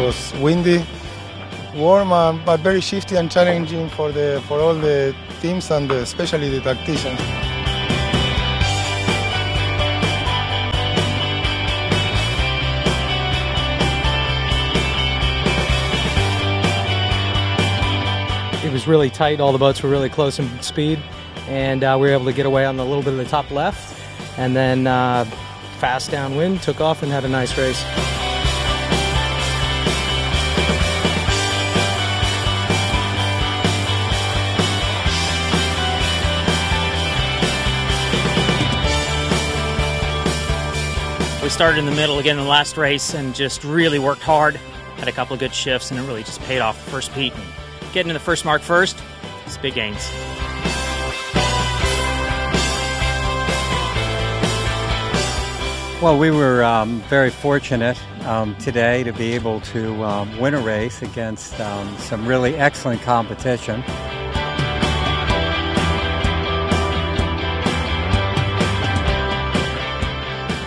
It was windy, warm, uh, but very shifty and challenging for the for all the teams and especially the tacticians. It was really tight. All the boats were really close in speed, and uh, we were able to get away on the little bit of the top left, and then uh, fast downwind, took off, and had a nice race. Started in the middle again in the last race and just really worked hard. Had a couple of good shifts and it really just paid off first beat. And getting to the first mark first, it's big gains. Well, we were um, very fortunate um, today to be able to um, win a race against um, some really excellent competition.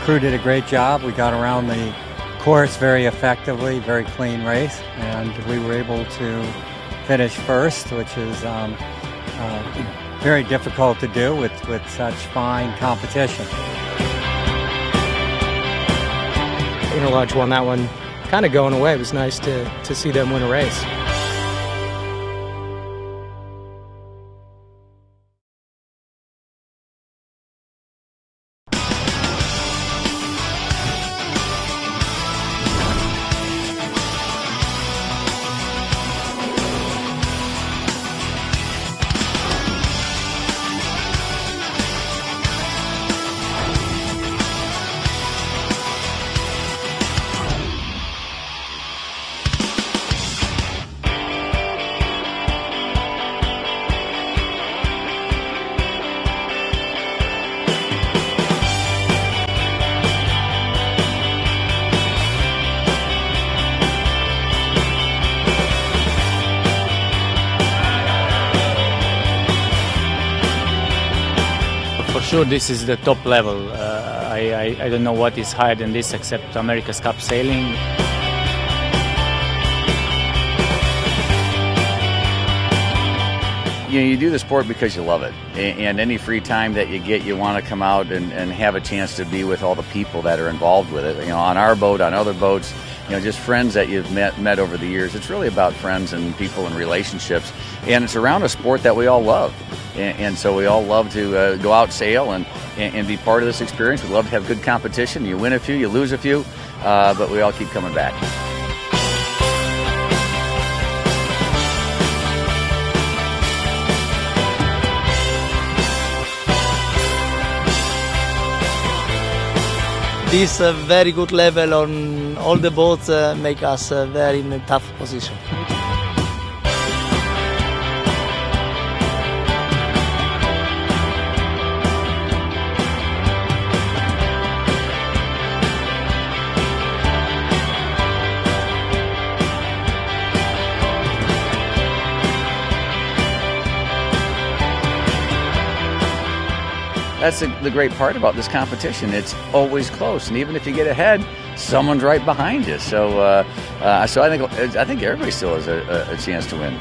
Crew did a great job. We got around the course very effectively, very clean race, and we were able to finish first, which is um, uh, very difficult to do with, with such fine competition. Interlodge won that one kind of going away. It was nice to, to see them win a race. Sure, this is the top level. Uh, I, I, I don't know what is higher than this except America's Cup sailing. you know, you do the sport because you love it. And, any free time that you get, you want to come out and, and have a chance to be with all the people that are involved with it. You know, on our boat, on other boats, know, just friends that you've met met over the years. It's really about friends and people and relationships, and it's around a sport that we all love. And, and so we all love to uh, go out sail and, and and be part of this experience. We love to have good competition. You win a few, you lose a few, uh, but we all keep coming back. This uh, very good level on all the boats uh, make us uh, very in a tough position. That's the, the great part about this competition. It's always close, and even if you get ahead, someone's right behind you. So, uh, uh, so I think I think everybody still has a, a, a chance to win.